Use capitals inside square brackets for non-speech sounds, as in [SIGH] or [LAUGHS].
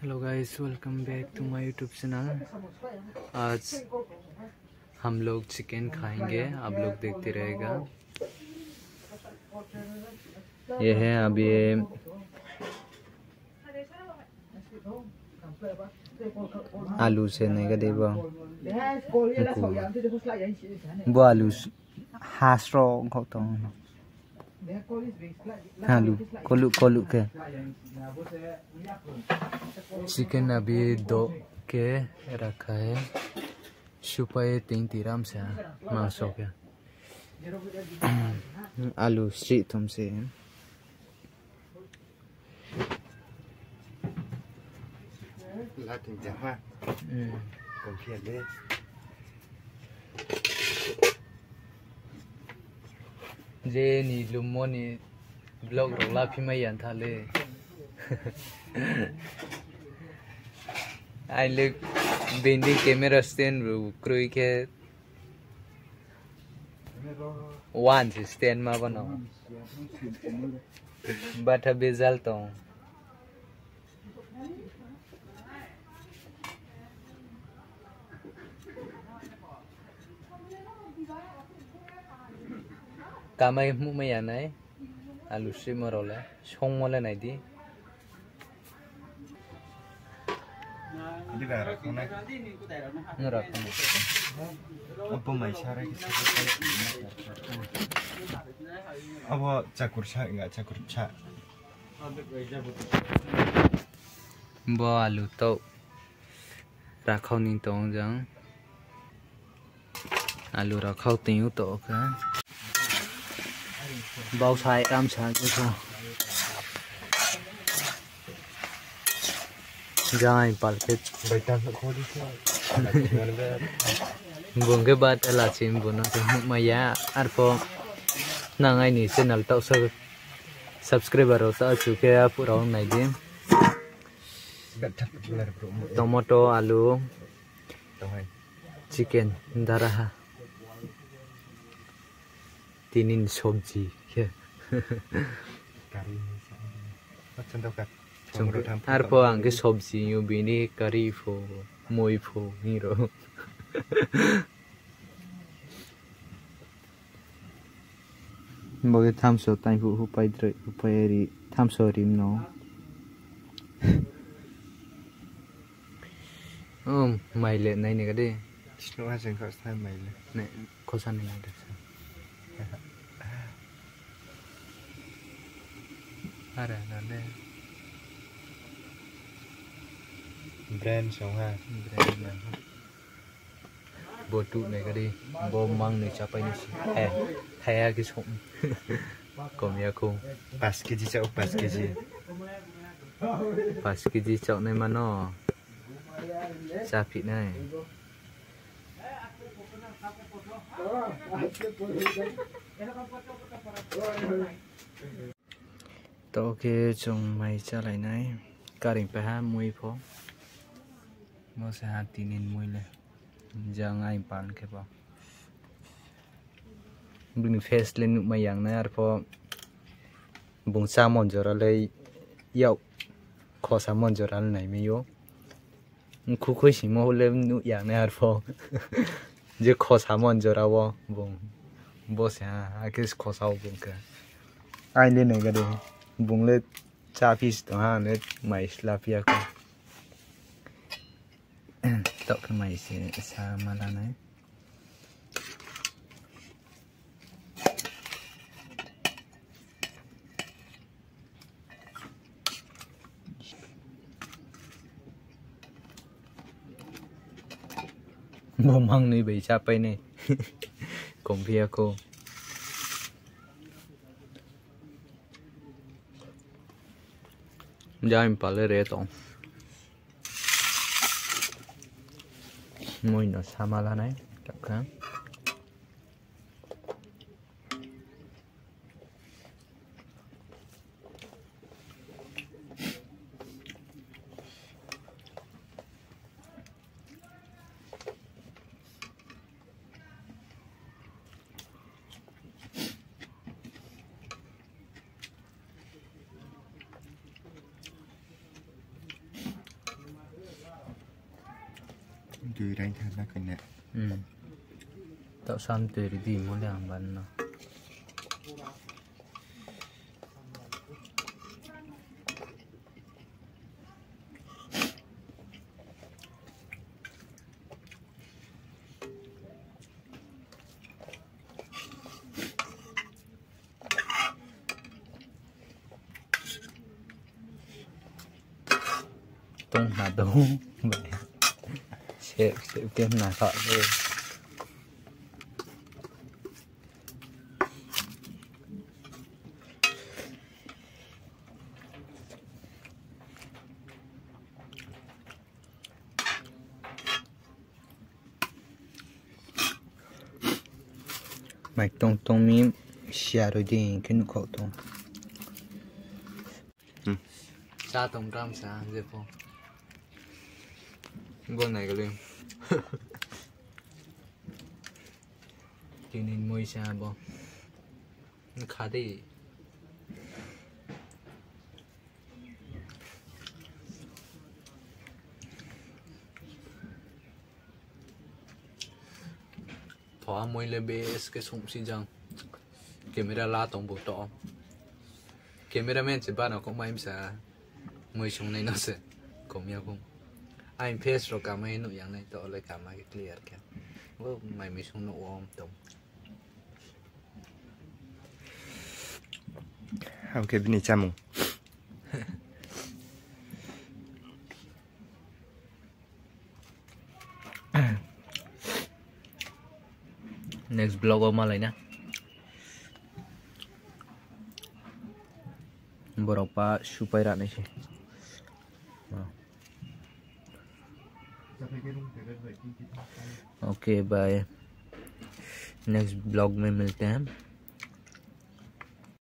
Hello guys welcome back to my YouTube channel आज हम लोग चिकन खाएँगे। आप लोग देखते रहेगा। ये है अब ये आलू से नहीं का देबो वो आलू हास्ट्रो खातो आलू कोलू कोलू के चिकन अभी दो के रखा है सुपाए तीन तिराम से मांस हो गया आलू स्ट्रीट तुमसे là tình trạng hoa còn kia lên जे नि लुमो नि ब्लॉग रोला फिमा यान थाले I look bending camera stand रू क्रुई के वन से स्टैंड मा बनाओ बट अभी जलता हूँ kamay mu maya nai alu si marola song mole nai di Apa cakur sa enggak cakur sa? Bo alu tau rakhau ni tong jang alu rakhau tiu tau kan? बाउसाई आम साझे जाए पाल बुंगे बात अलाचिम बुनो तो मया अर्फो चैनल तो सब सब्सक्राइबर होता चुके आप टमाटो आलू चिकेन धरा ar po ang ke sobji yu bini curry pho moi pho ni ro. Bagi tham so tai hu hu pai dre hu pai ri tham so rim no um mai le nai ne ga de. Nó hay chân khỏi sai mày lên ne ko san ne ga からなんでブレンションはブレンション bộ trụ này cái đi bộ mang này cho bay này thay thay cái sống còn nhà pas cái gì pas cái pas cái gì nih mana, sapi nih. tôi kia chồng mày cha lại này, cả đình phải hai mươi phố. Mà sẽ hai tin nên mươi lên. Giờ ngay bán cái bao đừng face lên nụ mày yang này ở phố bùng sa mòn giờ ra lấy. Yêu khó sa mòn giờ ra này mới yếu khu khu chỉ mua lên nụ yang này ở phố [LAUGHS] giờ khó sa mòn giờ ra bùng. Bố sẽ à cái khó sao bùng cái ai lên này cái đấy? bunglet chapis tuhan let mais lapia ko tok ke mais sama lanai [LAUGHS] Bomang ni bai chapai ni. [LAUGHS] Kompia ko. जहाँ मैं पहले रहता हूँ मोइन सामाला नहीं Hmm. từ đánh tham nó cần nè ừ tạo san từ đi tìm muốn làm bắn nó tung là đấu vậy sẽ sẽ kiếm là sợ luôn mày tông tông mi xia rồi đi cái nụ khẩu tông. Ừ. Xa tông trăm xa dễ không con này cái liền Tinin mo isa xa Nakadi. thỏa môi lên BS cái súng xin rằng camera la tổng bộ tỏ camera men chỉ bắt nó cũng may sẽ môi súng này nó sẽ có nhau không IMPS ro kama inu yang nai to oleh kama gitu, ke clear kan wo mai misung no om tom Oke, ke bini camu. [COUGHS] Next vlog om malah ya. Berapa supaya nih sih? Wow. Okay bye next blog में मिलते हैं.